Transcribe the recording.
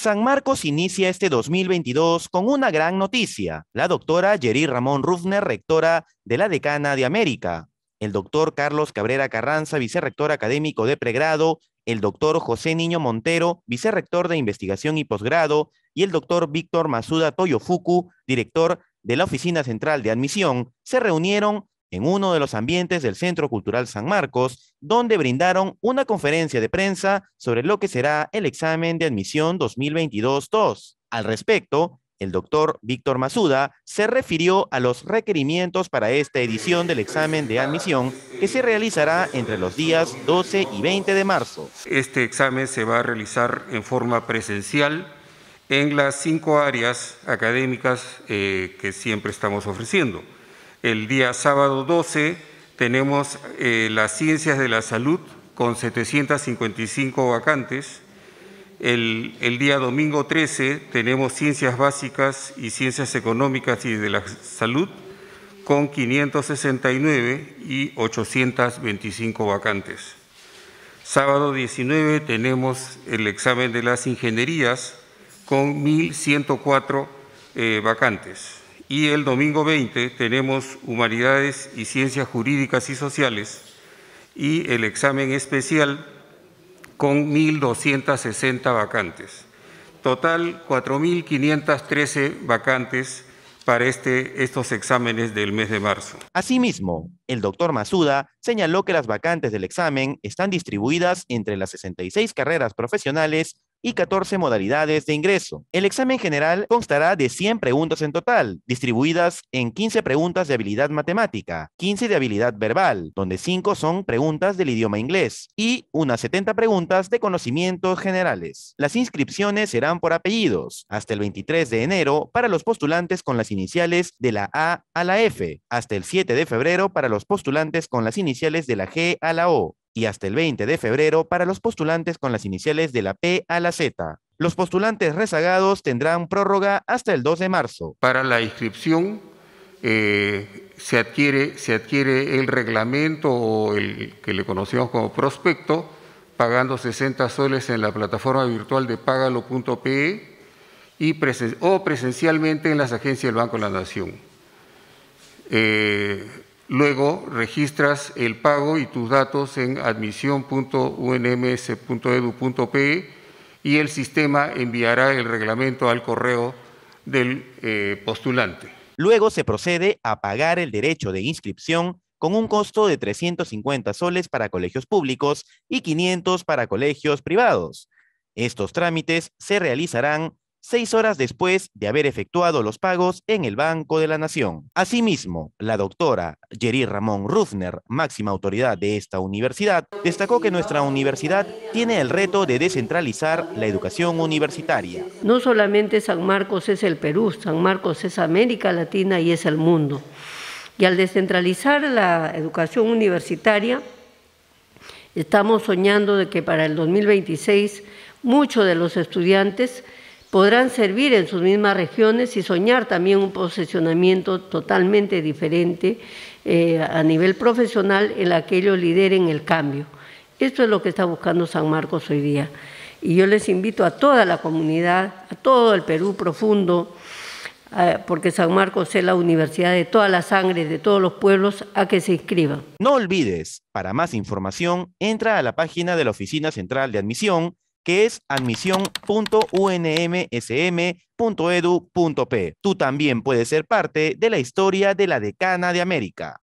San Marcos inicia este 2022 con una gran noticia. La doctora Jerry Ramón Rufner, rectora de la Decana de América, el doctor Carlos Cabrera Carranza, vicerrector académico de pregrado, el doctor José Niño Montero, vicerrector de investigación y posgrado, y el doctor Víctor Masuda Toyofuku, director de la Oficina Central de Admisión, se reunieron en uno de los ambientes del Centro Cultural San Marcos, donde brindaron una conferencia de prensa sobre lo que será el examen de admisión 2022-2. Al respecto, el doctor Víctor Masuda se refirió a los requerimientos para esta edición del examen de admisión que se realizará entre los días 12 y 20 de marzo. Este examen se va a realizar en forma presencial en las cinco áreas académicas eh, que siempre estamos ofreciendo. El día sábado 12 tenemos eh, las ciencias de la salud con 755 vacantes. El, día domingo 13 tenemos ciencias básicas y ciencias económicas y de la salud con 569 y 825 vacantes. Sábado 19 tenemos el examen de las ingenierías con 1.104 eh, vacantes y el domingo 20 tenemos Humanidades y Ciencias Jurídicas y Sociales y el examen especial con 1.260 vacantes. Total 4.513 vacantes para este, estos exámenes del mes de marzo. Asimismo, el doctor Masuda señaló que las vacantes del examen están distribuidas entre las 66 carreras profesionales y 14 modalidades de ingreso. El examen general constará de 100 preguntas en total, distribuidas en 15 preguntas de habilidad matemática, 15 de habilidad verbal, donde 5 son preguntas del idioma inglés, y unas 70 preguntas de conocimientos generales. Las inscripciones serán por apellidos, hasta el 23 de enero para los postulantes con las iniciales de la A a la F, hasta el 7 de febrero para los postulantes con las iniciales de la G a la O, y hasta el 20 de febrero para los postulantes con las iniciales de la P a la Z. Los postulantes rezagados tendrán prórroga hasta el 2 de marzo. Para la inscripción eh, se, adquiere, se adquiere el reglamento o el que le conocemos como prospecto, pagando 60 soles en la plataforma virtual de pagalo.pe y o presencialmente en las agencias del Banco de la Nación. Eh, Luego registras el pago y tus datos en admisión.unms.edu.pe y el sistema enviará el reglamento al correo del eh, postulante. Luego se procede a pagar el derecho de inscripción con un costo de 350 soles para colegios públicos y 500 para colegios privados. Estos trámites se realizarán seis horas después de haber efectuado los pagos en el Banco de la Nación. Asimismo, la doctora Jerry Ramón Rufner, máxima autoridad de esta universidad, destacó que nuestra universidad tiene el reto de descentralizar la educación universitaria. No solamente San Marcos es el Perú, San Marcos es América Latina y es el mundo. Y al descentralizar la educación universitaria, estamos soñando de que para el 2026 muchos de los estudiantes podrán servir en sus mismas regiones y soñar también un posicionamiento totalmente diferente eh, a nivel profesional en la que ellos lideren el cambio. Esto es lo que está buscando San Marcos hoy día. Y yo les invito a toda la comunidad, a todo el Perú profundo, porque San Marcos es la universidad de toda la sangre, de todos los pueblos, a que se inscriban. No olvides, para más información, entra a la página de la Oficina Central de Admisión que es admisión.unmsm.edu.p. Tú también puedes ser parte de la historia de la decana de América.